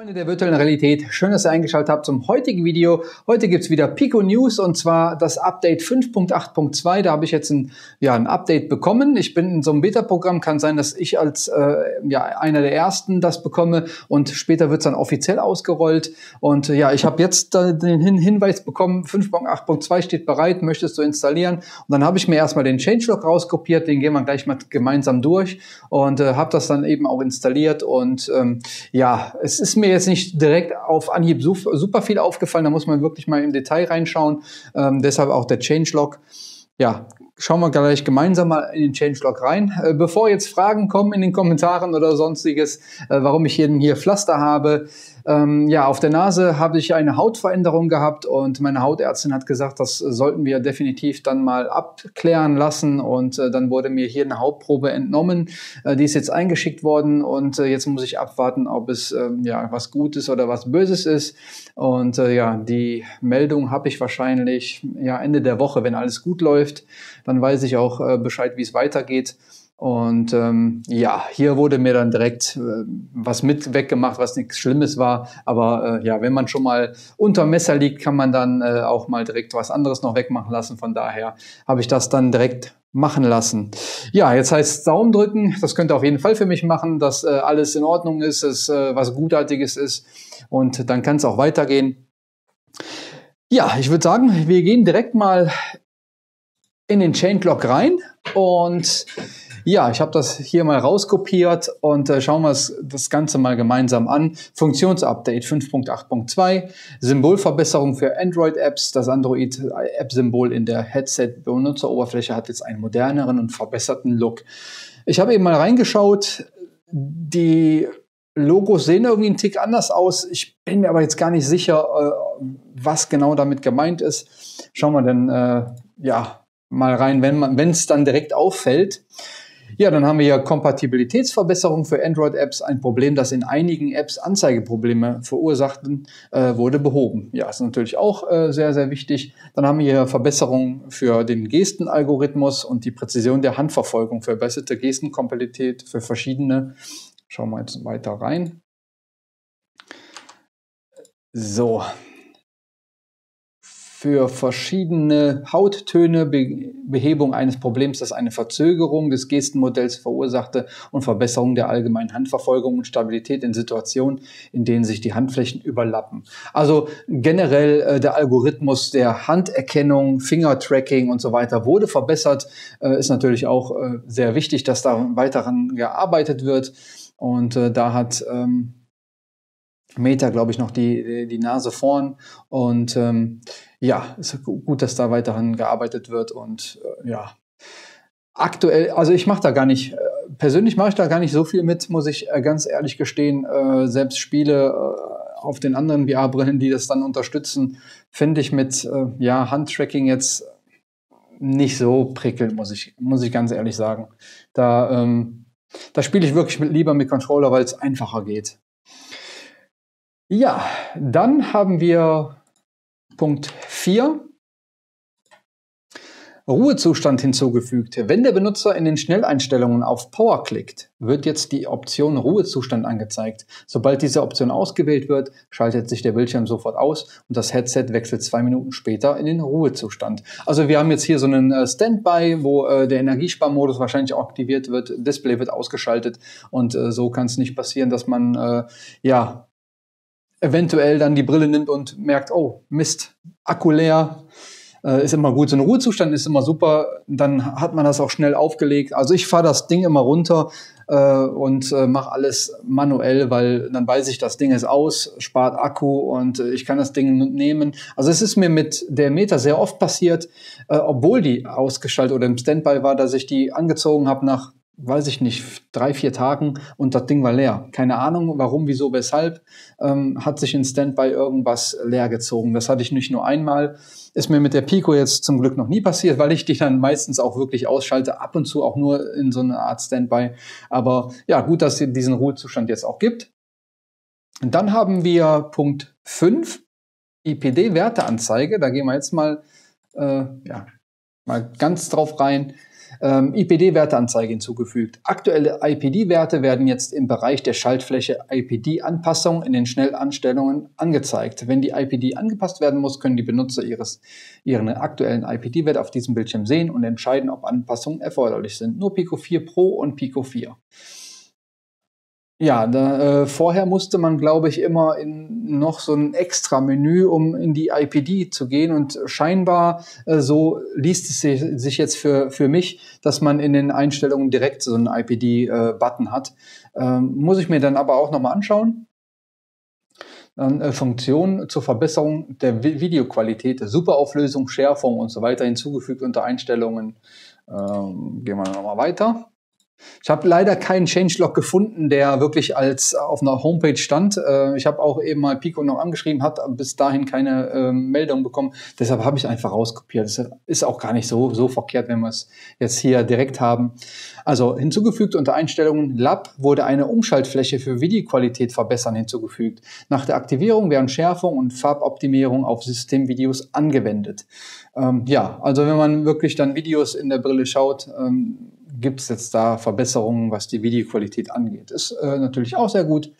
Freunde der virtuellen Realität, schön, dass ihr eingeschaltet habt zum heutigen Video. Heute gibt's wieder Pico News und zwar das Update 5.8.2. Da habe ich jetzt ein, ja, ein Update bekommen. Ich bin in so einem Beta-Programm, kann sein, dass ich als äh, ja, einer der Ersten das bekomme und später wird's dann offiziell ausgerollt. Und äh, ja, ich habe jetzt den Hin Hinweis bekommen, 5.8.2 steht bereit, möchtest du installieren. Und dann habe ich mir erstmal den Changelog rauskopiert, den gehen wir gleich mal gemeinsam durch und äh, habe das dann eben auch installiert. Und ähm, ja, es ist mir jetzt nicht direkt auf Anhieb super viel aufgefallen. Da muss man wirklich mal im Detail reinschauen. Ähm, deshalb auch der Changelog. Ja, schauen wir gleich gemeinsam mal in den Changelog rein. Äh, bevor jetzt Fragen kommen in den Kommentaren oder sonstiges, äh, warum ich hier, hier Pflaster habe, ähm, ja, auf der Nase habe ich eine Hautveränderung gehabt und meine Hautärztin hat gesagt, das sollten wir definitiv dann mal abklären lassen und äh, dann wurde mir hier eine Hautprobe entnommen. Äh, die ist jetzt eingeschickt worden und äh, jetzt muss ich abwarten, ob es ähm, ja was Gutes oder was Böses ist. Und äh, ja, die Meldung habe ich wahrscheinlich ja Ende der Woche, wenn alles gut läuft, dann weiß ich auch äh, Bescheid, wie es weitergeht. Und ähm, ja, hier wurde mir dann direkt äh, was mit weggemacht, was nichts Schlimmes war. Aber äh, ja, wenn man schon mal unter Messer liegt, kann man dann äh, auch mal direkt was anderes noch wegmachen lassen. Von daher habe ich das dann direkt machen lassen. Ja, jetzt heißt Daumen drücken. Das könnt ihr auf jeden Fall für mich machen, dass äh, alles in Ordnung ist, dass äh, was Gutartiges ist. Und dann kann es auch weitergehen. Ja, ich würde sagen, wir gehen direkt mal in den Chain-Block rein und ja, ich habe das hier mal rauskopiert und äh, schauen wir das Ganze mal gemeinsam an. Funktionsupdate 5.8.2, Symbolverbesserung für Android-Apps. Das Android-App-Symbol in der Headset-Benutzeroberfläche hat jetzt einen moderneren und verbesserten Look. Ich habe eben mal reingeschaut. Die Logos sehen irgendwie einen Tick anders aus. Ich bin mir aber jetzt gar nicht sicher, äh, was genau damit gemeint ist. Schauen wir denn äh, ja mal rein, wenn es dann direkt auffällt. Ja, dann haben wir ja Kompatibilitätsverbesserung für Android-Apps. Ein Problem, das in einigen Apps Anzeigeprobleme verursachten, äh, wurde behoben. Ja, ist natürlich auch äh, sehr, sehr wichtig. Dann haben wir hier Verbesserungen für den Gestenalgorithmus und die Präzision der Handverfolgung, verbesserte Gestenkompatibilität für verschiedene. Schauen wir jetzt weiter rein. So, für verschiedene Hauttöne, Be Behebung eines Problems, das eine Verzögerung des Gestenmodells verursachte und Verbesserung der allgemeinen Handverfolgung und Stabilität in Situationen, in denen sich die Handflächen überlappen. Also generell äh, der Algorithmus der Handerkennung, Fingertracking und so weiter wurde verbessert. Äh, ist natürlich auch äh, sehr wichtig, dass da weiter gearbeitet wird. Und äh, da hat ähm, Meta, glaube ich, noch die, die Nase vorn. Und ähm, ja, ist gut, dass da weiterhin gearbeitet wird. Und äh, ja, aktuell, also ich mache da gar nicht, äh, persönlich mache ich da gar nicht so viel mit, muss ich äh, ganz ehrlich gestehen. Äh, selbst Spiele äh, auf den anderen VR-Brillen, die das dann unterstützen, finde ich mit äh, ja, Handtracking jetzt nicht so prickelnd, muss ich, muss ich ganz ehrlich sagen. Da, ähm, da spiele ich wirklich mit, lieber mit Controller, weil es einfacher geht. Ja, dann haben wir Punkt 4. Ruhezustand hinzugefügt. Wenn der Benutzer in den Schnelleinstellungen auf Power klickt, wird jetzt die Option Ruhezustand angezeigt. Sobald diese Option ausgewählt wird, schaltet sich der Bildschirm sofort aus und das Headset wechselt zwei Minuten später in den Ruhezustand. Also wir haben jetzt hier so einen äh, Standby, wo äh, der Energiesparmodus wahrscheinlich auch aktiviert wird, Display wird ausgeschaltet und äh, so kann es nicht passieren, dass man ja eventuell dann die Brille nimmt und merkt, oh, Mist, Akku leer, äh, ist immer gut. So ein Ruhezustand ist immer super. Dann hat man das auch schnell aufgelegt. Also ich fahre das Ding immer runter äh, und äh, mache alles manuell, weil dann weiß ich, das Ding ist aus, spart Akku und äh, ich kann das Ding nehmen. Also es ist mir mit der Meta sehr oft passiert, äh, obwohl die ausgeschaltet oder im Standby war, dass ich die angezogen habe nach weiß ich nicht, drei, vier Tagen und das Ding war leer. Keine Ahnung, warum, wieso, weshalb, ähm, hat sich in Standby irgendwas leer gezogen. Das hatte ich nicht nur einmal. Ist mir mit der Pico jetzt zum Glück noch nie passiert, weil ich die dann meistens auch wirklich ausschalte, ab und zu auch nur in so einer Art Standby. Aber ja, gut, dass es diesen Ruhezustand jetzt auch gibt. Und dann haben wir Punkt 5, IPD-Werteanzeige. Da gehen wir jetzt mal äh, ja, mal ganz drauf rein. Ähm, IPD-Werteanzeige hinzugefügt. Aktuelle IPD-Werte werden jetzt im Bereich der Schaltfläche IPD-Anpassung in den Schnellanstellungen angezeigt. Wenn die IPD angepasst werden muss, können die Benutzer ihres, ihren aktuellen IPD-Wert auf diesem Bildschirm sehen und entscheiden, ob Anpassungen erforderlich sind. Nur Pico 4 Pro und Pico 4. Ja, da, äh, vorher musste man, glaube ich, immer in noch so ein extra Menü, um in die IPD zu gehen. Und scheinbar äh, so liest es sich jetzt für, für mich, dass man in den Einstellungen direkt so einen IPD-Button äh, hat. Ähm, muss ich mir dann aber auch nochmal anschauen. Dann äh, Funktionen zur Verbesserung der Vi Videoqualität, Superauflösung, Schärfung und so weiter hinzugefügt unter Einstellungen. Ähm, gehen wir nochmal weiter. Ich habe leider keinen Changelog gefunden, der wirklich als auf einer Homepage stand. Äh, ich habe auch eben mal Pico noch angeschrieben, hat bis dahin keine äh, Meldung bekommen. Deshalb habe ich einfach rauskopiert. Das ist auch gar nicht so, so verkehrt, wenn wir es jetzt hier direkt haben. Also hinzugefügt unter Einstellungen Lab wurde eine Umschaltfläche für Videoqualität verbessern hinzugefügt. Nach der Aktivierung werden Schärfung und Farboptimierung auf Systemvideos angewendet. Ähm, ja, also wenn man wirklich dann Videos in der Brille schaut, ähm, gibt es jetzt da Verbesserungen, was die Videoqualität angeht. Ist äh, natürlich auch sehr gut.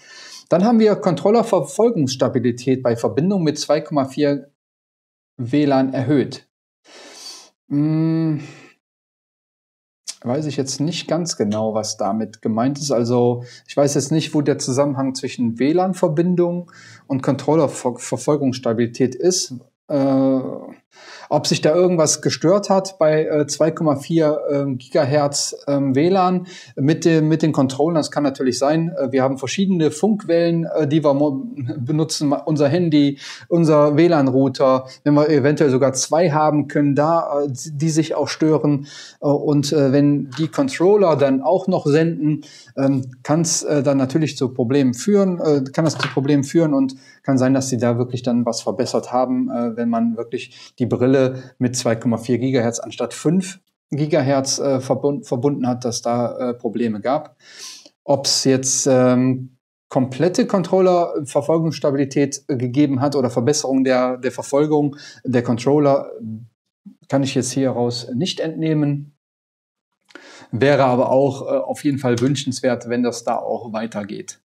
Dann haben wir Controller-Verfolgungsstabilität bei Verbindung mit 2,4 WLAN erhöht. Hm, weiß ich jetzt nicht ganz genau, was damit gemeint ist. Also ich weiß jetzt nicht, wo der Zusammenhang zwischen WLAN-Verbindung und Controller-Verfolgungsstabilität ist. Äh, ob sich da irgendwas gestört hat bei äh, 2,4 ähm, Gigahertz ähm, WLAN mit, dem, mit den Controllern, das kann natürlich sein. Äh, wir haben verschiedene Funkwellen, äh, die wir benutzen, unser Handy, unser WLAN-Router. Wenn wir eventuell sogar zwei haben, können da äh, die sich auch stören. Äh, und äh, wenn die Controller dann auch noch senden, ähm, kann es äh, dann natürlich zu Problemen führen, äh, kann das zu Problemen führen und kann sein, dass sie da wirklich dann was verbessert haben, äh, wenn man wirklich die Brille mit 2,4 Gigahertz anstatt 5 Gigahertz äh, verbund, verbunden hat, dass da äh, Probleme gab. Ob es jetzt ähm, komplette Controller-Verfolgungsstabilität äh, gegeben hat oder Verbesserung der, der Verfolgung der Controller, kann ich jetzt hieraus nicht entnehmen. Wäre aber auch äh, auf jeden Fall wünschenswert, wenn das da auch weitergeht.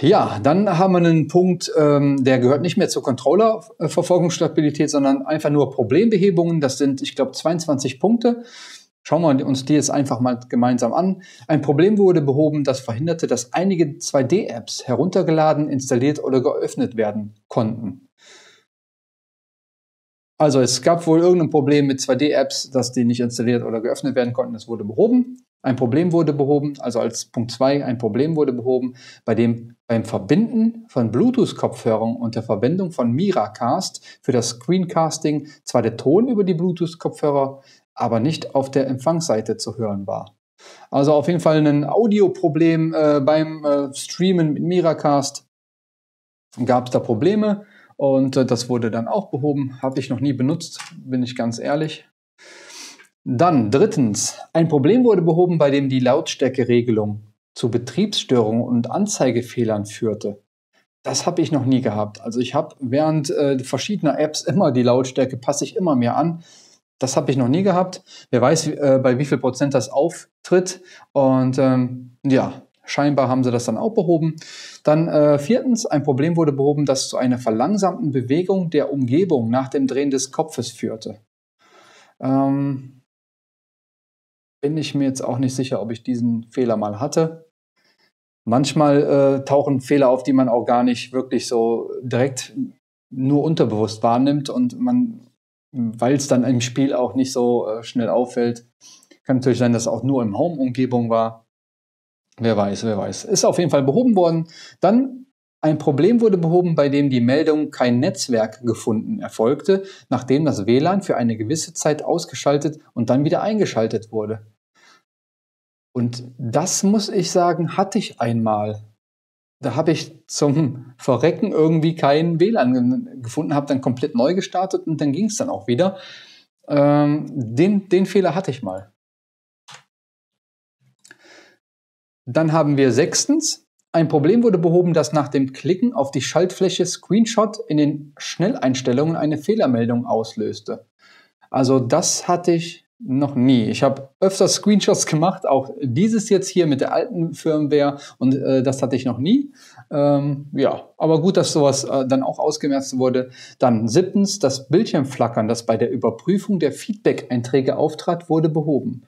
Ja, dann haben wir einen Punkt, ähm, der gehört nicht mehr zur Controller-Verfolgungsstabilität, sondern einfach nur Problembehebungen. Das sind, ich glaube, 22 Punkte. Schauen wir uns die jetzt einfach mal gemeinsam an. Ein Problem wurde behoben, das verhinderte, dass einige 2D-Apps heruntergeladen, installiert oder geöffnet werden konnten. Also es gab wohl irgendein Problem mit 2D-Apps, dass die nicht installiert oder geöffnet werden konnten. Das wurde behoben. Ein Problem wurde behoben, also als Punkt 2 ein Problem wurde behoben, bei dem beim Verbinden von Bluetooth-Kopfhörern und der Verwendung von Miracast für das Screencasting zwar der Ton über die Bluetooth-Kopfhörer, aber nicht auf der Empfangsseite zu hören war. Also auf jeden Fall ein Audioproblem äh, beim äh, Streamen mit Miracast. Gab es da Probleme und äh, das wurde dann auch behoben. Habe ich noch nie benutzt, bin ich ganz ehrlich. Dann drittens, ein Problem wurde behoben, bei dem die Lautstärkeregelung zu Betriebsstörungen und Anzeigefehlern führte. Das habe ich noch nie gehabt. Also ich habe während äh, verschiedener Apps immer die Lautstärke, passe ich immer mehr an. Das habe ich noch nie gehabt. Wer weiß, äh, bei wie viel Prozent das auftritt. Und ähm, ja, scheinbar haben sie das dann auch behoben. Dann äh, viertens, ein Problem wurde behoben, das zu einer verlangsamten Bewegung der Umgebung nach dem Drehen des Kopfes führte. Ähm, bin ich mir jetzt auch nicht sicher, ob ich diesen Fehler mal hatte. Manchmal äh, tauchen Fehler auf, die man auch gar nicht wirklich so direkt nur unterbewusst wahrnimmt und man, weil es dann im Spiel auch nicht so äh, schnell auffällt, kann natürlich sein, dass es auch nur im Home-Umgebung war. Wer weiß, wer weiß. Ist auf jeden Fall behoben worden. Dann ein Problem wurde behoben, bei dem die Meldung kein Netzwerk gefunden erfolgte, nachdem das WLAN für eine gewisse Zeit ausgeschaltet und dann wieder eingeschaltet wurde. Und das muss ich sagen, hatte ich einmal. Da habe ich zum Verrecken irgendwie keinen WLAN gefunden, habe dann komplett neu gestartet und dann ging es dann auch wieder. Ähm, den, den Fehler hatte ich mal. Dann haben wir sechstens, ein Problem wurde behoben, dass nach dem Klicken auf die Schaltfläche Screenshot in den Schnelleinstellungen eine Fehlermeldung auslöste. Also das hatte ich noch nie. Ich habe öfters Screenshots gemacht, auch dieses jetzt hier mit der alten Firmware und äh, das hatte ich noch nie. Ähm, ja, aber gut, dass sowas äh, dann auch ausgemerzt wurde. Dann siebtens, das Bildschirmflackern, das bei der Überprüfung der Feedback-Einträge auftrat, wurde behoben.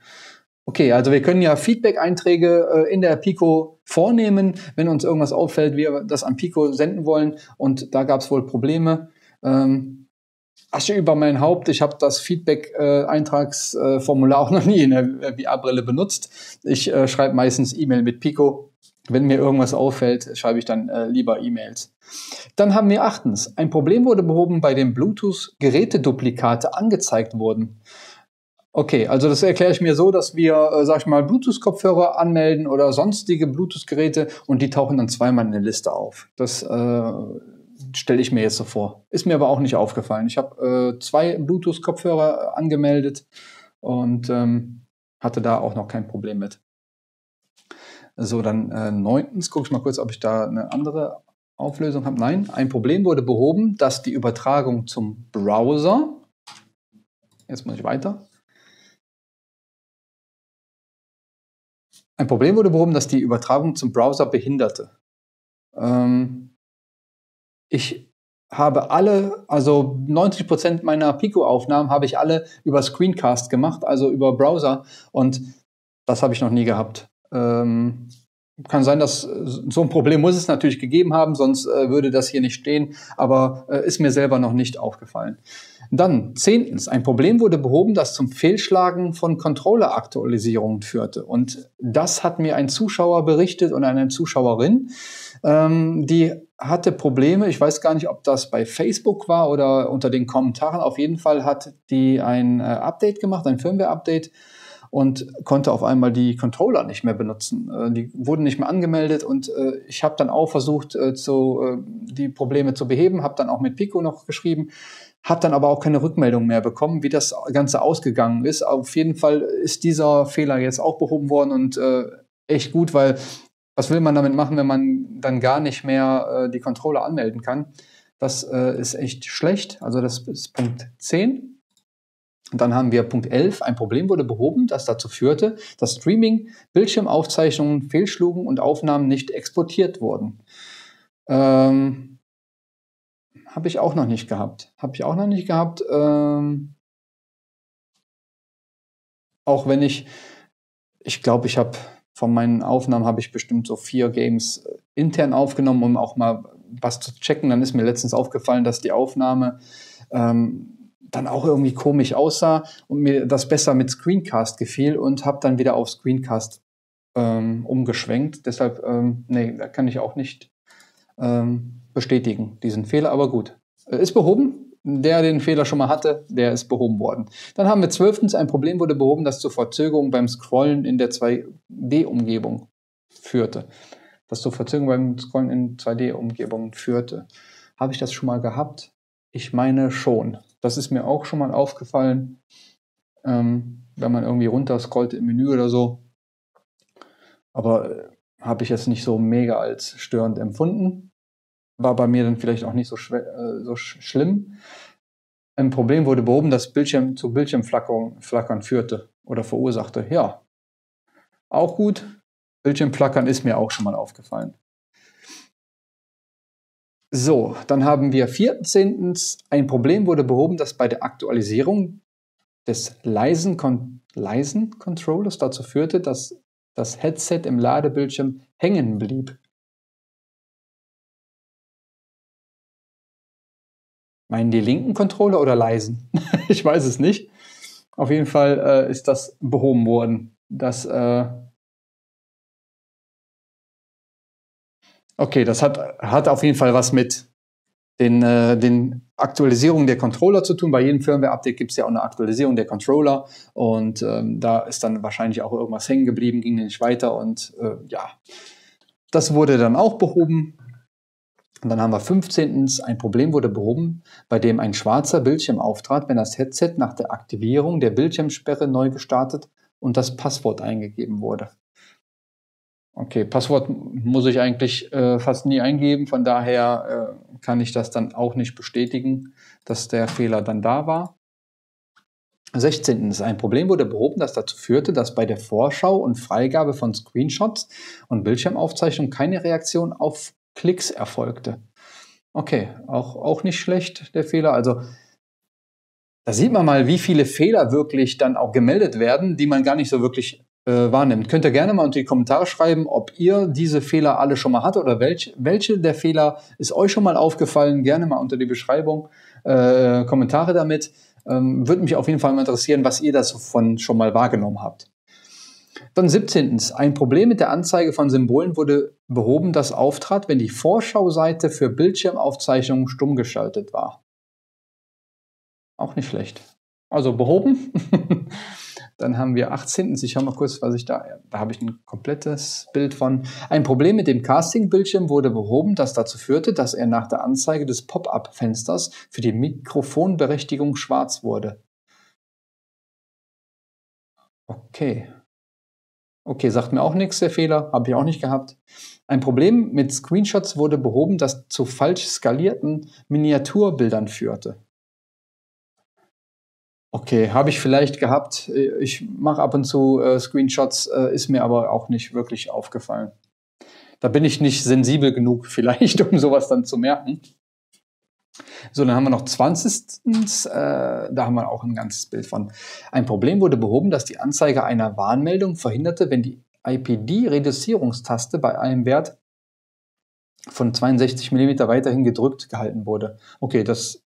Okay, also wir können ja Feedback-Einträge äh, in der Pico vornehmen, wenn uns irgendwas auffällt, wir das an Pico senden wollen und da gab es wohl Probleme. Ähm, Asche über mein Haupt. Ich habe das Feedback-Eintragsformular auch noch nie in der VR-Brille benutzt. Ich äh, schreibe meistens E-Mail mit Pico. Wenn mir irgendwas auffällt, schreibe ich dann äh, lieber E-Mails. Dann haben wir achtens, ein Problem wurde behoben, bei dem Bluetooth-Geräteduplikate angezeigt wurden. Okay, also das erkläre ich mir so, dass wir, äh, sag ich mal, Bluetooth-Kopfhörer anmelden oder sonstige Bluetooth-Geräte und die tauchen dann zweimal in der Liste auf. Das äh, stelle ich mir jetzt so vor. Ist mir aber auch nicht aufgefallen. Ich habe äh, zwei Bluetooth-Kopfhörer angemeldet und ähm, hatte da auch noch kein Problem mit. So, dann äh, neuntens, gucke ich mal kurz, ob ich da eine andere Auflösung habe. Nein, ein Problem wurde behoben, dass die Übertragung zum Browser, jetzt muss ich weiter, ein Problem wurde behoben, dass die Übertragung zum Browser behinderte. Ähm, ich habe alle, also 90 Prozent meiner Pico-Aufnahmen habe ich alle über Screencast gemacht, also über Browser. Und das habe ich noch nie gehabt. Ähm, kann sein, dass so ein Problem muss es natürlich gegeben haben, sonst äh, würde das hier nicht stehen, aber äh, ist mir selber noch nicht aufgefallen. Dann zehntens, ein Problem wurde behoben, das zum Fehlschlagen von Controller-Aktualisierungen führte. Und das hat mir ein Zuschauer berichtet und eine Zuschauerin. Ähm, die hatte Probleme. Ich weiß gar nicht, ob das bei Facebook war oder unter den Kommentaren. Auf jeden Fall hat die ein äh, Update gemacht, ein Firmware-Update und konnte auf einmal die Controller nicht mehr benutzen. Äh, die wurden nicht mehr angemeldet und äh, ich habe dann auch versucht, äh, zu, äh, die Probleme zu beheben, habe dann auch mit Pico noch geschrieben, habe dann aber auch keine Rückmeldung mehr bekommen, wie das Ganze ausgegangen ist. Auf jeden Fall ist dieser Fehler jetzt auch behoben worden und äh, echt gut, weil was will man damit machen, wenn man dann gar nicht mehr äh, die Controller anmelden kann? Das ist echt schlecht. Also das ist Punkt 10. Und dann haben wir Punkt 11. Ein Problem wurde behoben, das dazu führte, dass Streaming, Bildschirmaufzeichnungen fehlschlugen und Aufnahmen nicht exportiert wurden. Ähm, Habe ich auch noch nicht gehabt. Habe ich auch noch nicht gehabt. Ähm, auch wenn ich, ich glaube, ich habe von meinen Aufnahmen habe ich bestimmt so vier Games äh, intern aufgenommen, um auch mal was zu checken. Dann ist mir letztens aufgefallen, dass die Aufnahme ähm, dann auch irgendwie komisch aussah und mir das besser mit Screencast gefiel und habe dann wieder auf Screencast ähm, umgeschwenkt. Deshalb, ähm, nee, da kann ich auch nicht ähm, bestätigen, diesen Fehler, aber gut. Äh, ist behoben, der den Fehler schon mal hatte, der ist behoben worden. Dann haben wir zwölftens, ein Problem wurde behoben, das zu Verzögerungen beim Scrollen in der 2D-Umgebung führte. Das zu Verzögerungen beim Scrollen in 2D-Umgebungen führte. Habe ich das schon mal gehabt? Ich meine schon. Das ist mir auch schon mal aufgefallen, ähm, wenn man irgendwie runter scrollt im Menü oder so. Aber äh, habe ich jetzt nicht so mega als störend empfunden war bei mir dann vielleicht auch nicht so, äh, so sch schlimm. Ein Problem wurde behoben, das Bildschirm zu Bildschirmflackern führte oder verursachte. Ja, auch gut. Bildschirmflackern ist mir auch schon mal aufgefallen. So, dann haben wir viertens, ein Problem wurde behoben, das bei der Aktualisierung des leisen, Kon leisen Controllers dazu führte, dass das Headset im Ladebildschirm hängen blieb. Meinen die linken Controller oder leisen? ich weiß es nicht. Auf jeden Fall äh, ist das behoben worden. Das, äh okay, das hat, hat auf jeden Fall was mit den, äh, den Aktualisierungen der Controller zu tun. Bei jedem Firmware-Update gibt es ja auch eine Aktualisierung der Controller und ähm, da ist dann wahrscheinlich auch irgendwas hängen geblieben, ging nicht weiter und äh, ja, das wurde dann auch behoben. Und dann haben wir 15. Ein Problem wurde behoben, bei dem ein schwarzer Bildschirm auftrat, wenn das Headset nach der Aktivierung der Bildschirmsperre neu gestartet und das Passwort eingegeben wurde. Okay, Passwort muss ich eigentlich äh, fast nie eingeben, von daher äh, kann ich das dann auch nicht bestätigen, dass der Fehler dann da war. 16. Ein Problem wurde behoben, das dazu führte, dass bei der Vorschau und Freigabe von Screenshots und Bildschirmaufzeichnung keine Reaktion auf Klicks erfolgte. Okay, auch, auch nicht schlecht, der Fehler. Also da sieht man mal, wie viele Fehler wirklich dann auch gemeldet werden, die man gar nicht so wirklich äh, wahrnimmt. Könnt ihr gerne mal unter die Kommentare schreiben, ob ihr diese Fehler alle schon mal hattet oder welch, welche der Fehler ist euch schon mal aufgefallen. Gerne mal unter die Beschreibung äh, Kommentare damit. Ähm, Würde mich auf jeden Fall mal interessieren, was ihr davon schon mal wahrgenommen habt. Dann 17. Ein Problem mit der Anzeige von Symbolen wurde behoben, das auftrat, wenn die Vorschauseite für Bildschirmaufzeichnungen stumm geschaltet war. Auch nicht schlecht. Also behoben. Dann haben wir 18. Ich schau mal kurz, was ich da, da habe ich ein komplettes Bild von. Ein Problem mit dem Casting-Bildschirm wurde behoben, das dazu führte, dass er nach der Anzeige des Pop-up-Fensters für die Mikrofonberechtigung schwarz wurde. Okay. Okay, sagt mir auch nichts, der Fehler, habe ich auch nicht gehabt. Ein Problem mit Screenshots wurde behoben, das zu falsch skalierten Miniaturbildern führte. Okay, habe ich vielleicht gehabt. Ich mache ab und zu äh, Screenshots, äh, ist mir aber auch nicht wirklich aufgefallen. Da bin ich nicht sensibel genug vielleicht, um sowas dann zu merken. So, dann haben wir noch 20. Äh, da haben wir auch ein ganzes Bild von. Ein Problem wurde behoben, dass die Anzeige einer Warnmeldung verhinderte, wenn die IPD-Reduzierungstaste bei einem Wert von 62 mm weiterhin gedrückt gehalten wurde. Okay, das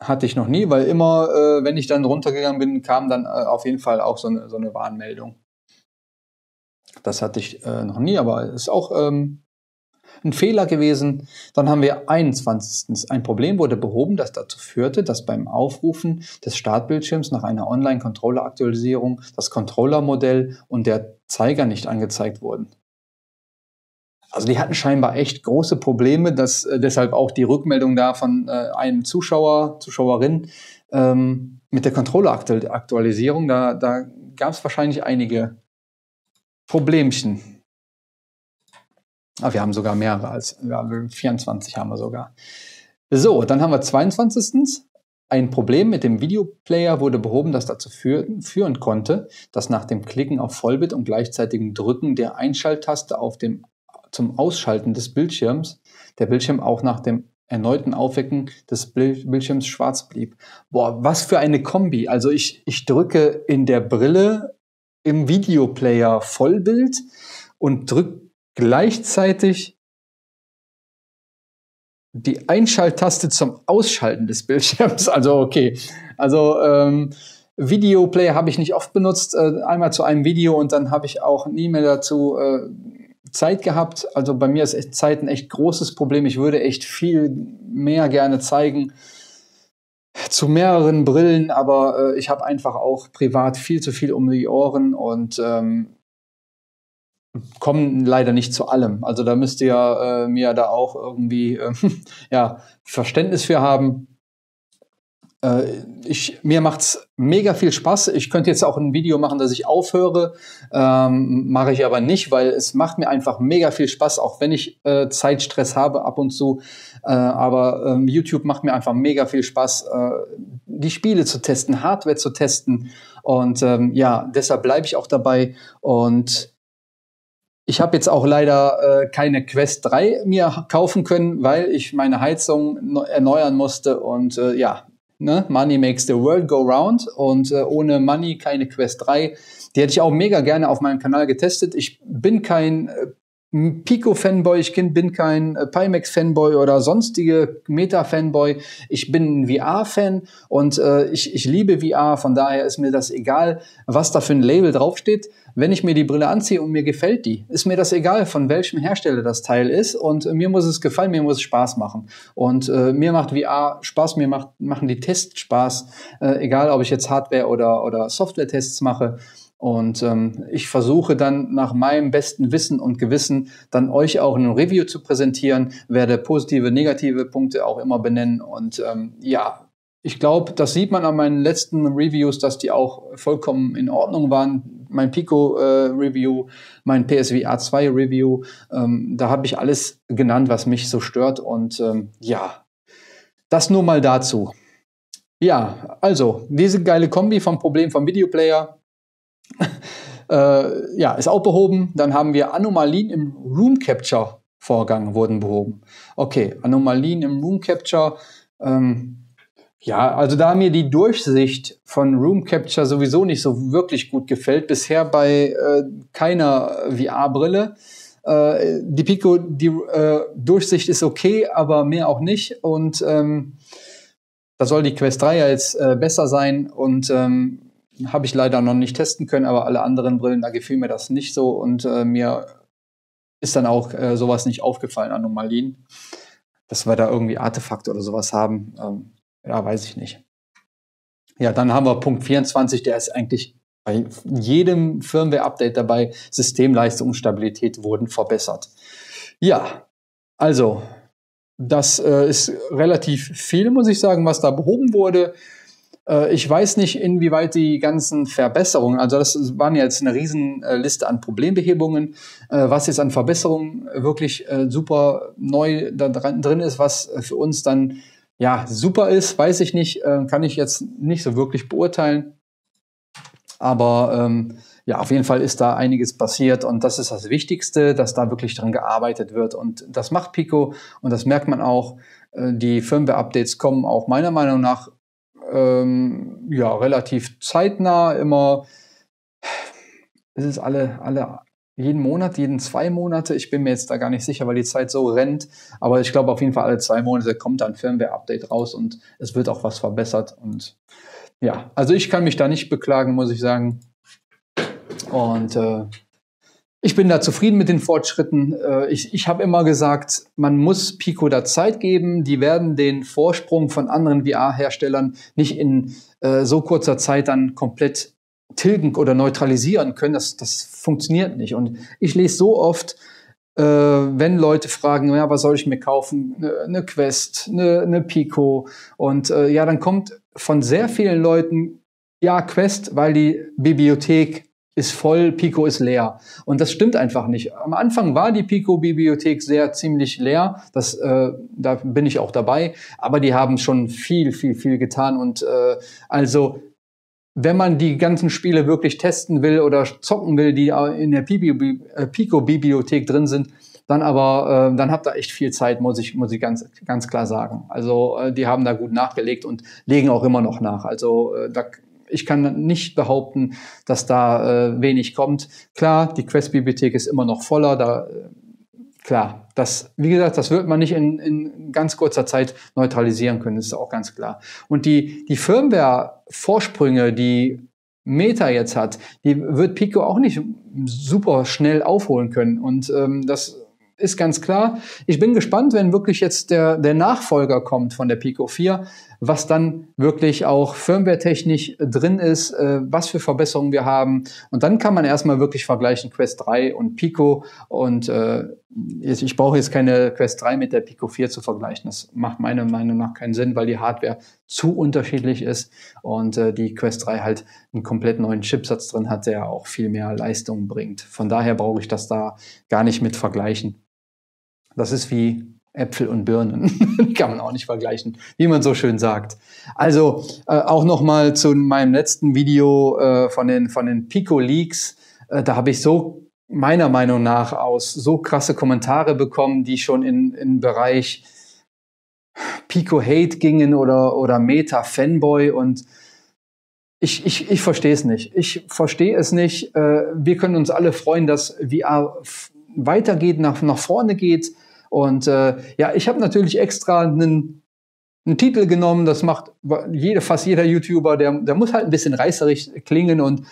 hatte ich noch nie, weil immer, äh, wenn ich dann runtergegangen bin, kam dann äh, auf jeden Fall auch so eine, so eine Warnmeldung. Das hatte ich äh, noch nie, aber ist auch ähm, ein Fehler gewesen. Dann haben wir 21. Ein Problem wurde behoben, das dazu führte, dass beim Aufrufen des Startbildschirms nach einer Online-Controller-Aktualisierung das Controller-Modell und der Zeiger nicht angezeigt wurden. Also die hatten scheinbar echt große Probleme, dass äh, deshalb auch die Rückmeldung da von äh, einem Zuschauer, Zuschauerin ähm, mit der Controller-Aktualisierung, da, da gab es wahrscheinlich einige Problemchen. Ah, wir haben sogar mehrere als ja, 24 haben wir sogar. So, dann haben wir 22. Ein Problem mit dem Videoplayer wurde behoben, das dazu führen, führen konnte, dass nach dem Klicken auf Vollbit und gleichzeitigem Drücken der Einschalttaste auf dem zum Ausschalten des Bildschirms der Bildschirm auch nach dem erneuten Aufwecken des Bildschirms schwarz blieb. Boah, was für eine Kombi. Also ich, ich drücke in der Brille im Videoplayer Vollbild und drücke gleichzeitig die Einschalttaste zum Ausschalten des Bildschirms. Also okay, also ähm, Videoplayer habe ich nicht oft benutzt. Äh, einmal zu einem Video und dann habe ich auch nie mehr dazu äh, Zeit gehabt. Also bei mir ist echt Zeit ein echt großes Problem. Ich würde echt viel mehr gerne zeigen zu mehreren Brillen, aber äh, ich habe einfach auch privat viel zu viel um die Ohren und ähm, kommen leider nicht zu allem. Also da müsst ihr äh, mir da auch irgendwie äh, ja, Verständnis für haben. Äh, ich, mir macht's mega viel Spaß. Ich könnte jetzt auch ein Video machen, dass ich aufhöre. Ähm, Mache ich aber nicht, weil es macht mir einfach mega viel Spaß, auch wenn ich äh, Zeitstress habe ab und zu. Äh, aber ähm, YouTube macht mir einfach mega viel Spaß, äh, die Spiele zu testen, Hardware zu testen. Und ähm, ja, deshalb bleibe ich auch dabei. Und ich habe jetzt auch leider äh, keine Quest 3 mir kaufen können, weil ich meine Heizung erneuern musste. Und äh, ja, Ne? Money makes the world go round und äh, ohne Money keine Quest 3. Die hätte ich auch mega gerne auf meinem Kanal getestet. Ich bin kein äh, Pico-Fanboy, ich bin kein äh, Pimax-Fanboy oder sonstige Meta-Fanboy. Ich bin ein VR-Fan und äh, ich, ich liebe VR, von daher ist mir das egal, was da für ein Label draufsteht wenn ich mir die Brille anziehe und mir gefällt die, ist mir das egal, von welchem Hersteller das Teil ist. Und äh, mir muss es gefallen, mir muss es Spaß machen. Und äh, mir macht VR Spaß, mir macht, machen die Tests Spaß, äh, egal ob ich jetzt Hardware- oder, oder Software-Tests mache. Und ähm, ich versuche dann nach meinem besten Wissen und Gewissen dann euch auch ein Review zu präsentieren, werde positive, negative Punkte auch immer benennen. Und ähm, ja, ich glaube, das sieht man an meinen letzten Reviews, dass die auch vollkommen in Ordnung waren. Mein Pico äh, mein PSVR 2 Review, ähm, da habe ich alles genannt, was mich so stört. Und ähm, ja, das nur mal dazu. Ja, also diese geile Kombi vom Problem vom Videoplayer äh, ja, ist auch behoben. Dann haben wir Anomalien im Room Capture Vorgang wurden behoben. Okay, Anomalien im Room Capture. Ähm, ja, also da mir die Durchsicht von Room Capture sowieso nicht so wirklich gut gefällt, bisher bei äh, keiner VR-Brille. Äh, die Pico, die äh, Durchsicht ist okay, aber mehr auch nicht. Und ähm, da soll die Quest 3 ja jetzt äh, besser sein und ähm, habe ich leider noch nicht testen können, aber alle anderen Brillen, da gefiel mir das nicht so und äh, mir ist dann auch äh, sowas nicht aufgefallen, Anomalien, dass wir da irgendwie Artefakte oder sowas haben. Ähm, ja, weiß ich nicht. Ja, dann haben wir Punkt 24, der ist eigentlich bei jedem Firmware-Update dabei. Systemleistung und Stabilität wurden verbessert. Ja, also das äh, ist relativ viel, muss ich sagen, was da behoben wurde. Äh, ich weiß nicht, inwieweit die ganzen Verbesserungen, also das waren jetzt eine Riesenliste an Problembehebungen, äh, was jetzt an Verbesserungen wirklich äh, super neu da drin ist, was für uns dann ja super ist, weiß ich nicht, kann ich jetzt nicht so wirklich beurteilen. Aber ähm, ja, auf jeden Fall ist da einiges passiert und das ist das Wichtigste, dass da wirklich dran gearbeitet wird. Und das macht Pico und das merkt man auch. Die Firmware-Updates kommen auch meiner Meinung nach ähm, ja, relativ zeitnah, immer, ist es alle, alle, jeden Monat, jeden zwei Monate. Ich bin mir jetzt da gar nicht sicher, weil die Zeit so rennt. Aber ich glaube auf jeden Fall alle zwei Monate kommt dann Firmware-Update raus und es wird auch was verbessert. Und ja, also ich kann mich da nicht beklagen, muss ich sagen. Und äh, ich bin da zufrieden mit den Fortschritten. Äh, ich, ich habe immer gesagt, man muss Pico da Zeit geben. Die werden den Vorsprung von anderen VR-Herstellern nicht in äh, so kurzer Zeit dann komplett tilgen oder neutralisieren können. Das, das funktioniert nicht. Und ich lese so oft, äh, wenn Leute fragen, ja, was soll ich mir kaufen? Eine, eine Quest, eine, eine Pico. Und äh, ja, dann kommt von sehr vielen Leuten, ja, Quest, weil die Bibliothek ist voll, Pico ist leer. Und das stimmt einfach nicht. Am Anfang war die Pico-Bibliothek sehr ziemlich leer. Das, äh, da bin ich auch dabei. Aber die haben schon viel, viel, viel getan. Und äh, also wenn man die ganzen Spiele wirklich testen will oder zocken will, die in der äh, Pico-Bibliothek drin sind, dann aber, äh, dann habt ihr echt viel Zeit, muss ich, muss ich ganz, ganz klar sagen. Also äh, die haben da gut nachgelegt und legen auch immer noch nach. Also äh, da ich kann nicht behaupten, dass da äh, wenig kommt. Klar, die Quest-Bibliothek ist immer noch voller. Da, äh, klar, das, wie gesagt, das wird man nicht in, in ganz kurzer Zeit neutralisieren können, das ist auch ganz klar. Und die, die Firmware-Vorsprünge, die Meta jetzt hat, die wird Pico auch nicht super schnell aufholen können. Und ähm, das ist ganz klar. Ich bin gespannt, wenn wirklich jetzt der, der Nachfolger kommt von der Pico 4, was dann wirklich auch firmware-technisch drin ist, äh, was für Verbesserungen wir haben. Und dann kann man erstmal wirklich vergleichen Quest 3 und Pico. Und äh, ich brauche jetzt keine Quest 3 mit der Pico 4 zu vergleichen. Das macht meiner Meinung nach keinen Sinn, weil die Hardware zu unterschiedlich ist und äh, die Quest 3 halt einen komplett neuen Chipsatz drin hat, der auch viel mehr Leistung bringt. Von daher brauche ich das da gar nicht mit vergleichen. Das ist wie Äpfel und Birnen. Kann man auch nicht vergleichen, wie man so schön sagt. Also äh, auch noch mal zu meinem letzten Video äh, von den von den Pico Leaks. Äh, da habe ich so meiner Meinung nach aus so krasse Kommentare bekommen, die schon in in Bereich Pico Hate gingen oder oder Meta Fanboy und ich, ich, ich verstehe es nicht. Ich verstehe es nicht. Äh, wir können uns alle freuen, dass VR weitergeht, nach, nach vorne geht und äh, ja, ich habe natürlich extra einen, einen Titel genommen, das macht jede, fast jeder YouTuber, der, der muss halt ein bisschen reißerig klingen und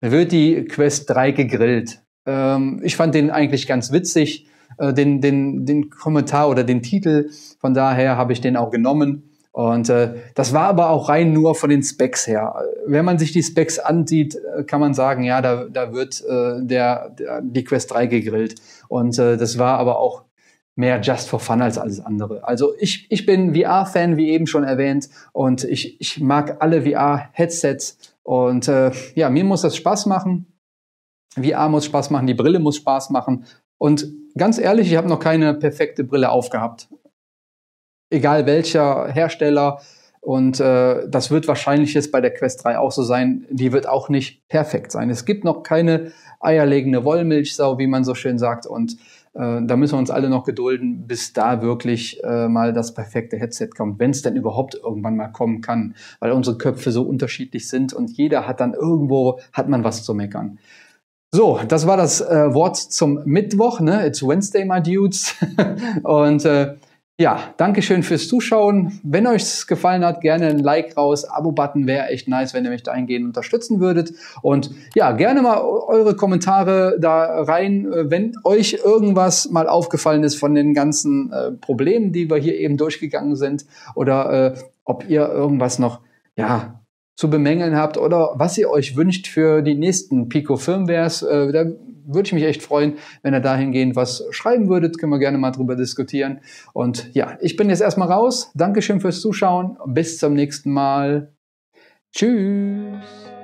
wird die Quest 3 gegrillt. Ähm, ich fand den eigentlich ganz witzig, äh, den, den, den Kommentar oder den Titel. Von daher habe ich den auch genommen. Und äh, das war aber auch rein nur von den Specs her. Wenn man sich die Specs ansieht, äh, kann man sagen, ja, da, da wird äh, der, der, die Quest 3 gegrillt. Und äh, das war aber auch mehr just for fun als alles andere. Also ich, ich bin VR-Fan, wie eben schon erwähnt, und ich, ich mag alle VR-Headsets. Und äh, ja, mir muss das Spaß machen. VR muss Spaß machen, die Brille muss Spaß machen. Und ganz ehrlich, ich habe noch keine perfekte Brille aufgehabt. Egal welcher Hersteller Und äh, das wird wahrscheinlich jetzt bei der Quest 3 auch so sein. Die wird auch nicht perfekt sein. Es gibt noch keine eierlegende Wollmilchsau, wie man so schön sagt. Und da müssen wir uns alle noch gedulden, bis da wirklich äh, mal das perfekte Headset kommt, wenn es denn überhaupt irgendwann mal kommen kann, weil unsere Köpfe so unterschiedlich sind und jeder hat dann irgendwo, hat man was zu meckern. So, das war das äh, Wort zum Mittwoch, ne? It's Wednesday, my dudes. und äh, ja, Dankeschön fürs Zuschauen. Wenn euch es gefallen hat, gerne ein Like raus. Abo-Button wäre echt nice, wenn ihr mich dahingehend unterstützen würdet. Und ja, gerne mal eure Kommentare da rein, äh, wenn euch irgendwas mal aufgefallen ist von den ganzen äh, Problemen, die wir hier eben durchgegangen sind. Oder äh, ob ihr irgendwas noch, ja, zu bemängeln habt oder was ihr euch wünscht für die nächsten Pico Firmwares. Äh, würde ich mich echt freuen, wenn ihr dahingehend was schreiben würdet. Können wir gerne mal drüber diskutieren. Und ja, ich bin jetzt erstmal raus. Dankeschön fürs Zuschauen. Bis zum nächsten Mal. Tschüss.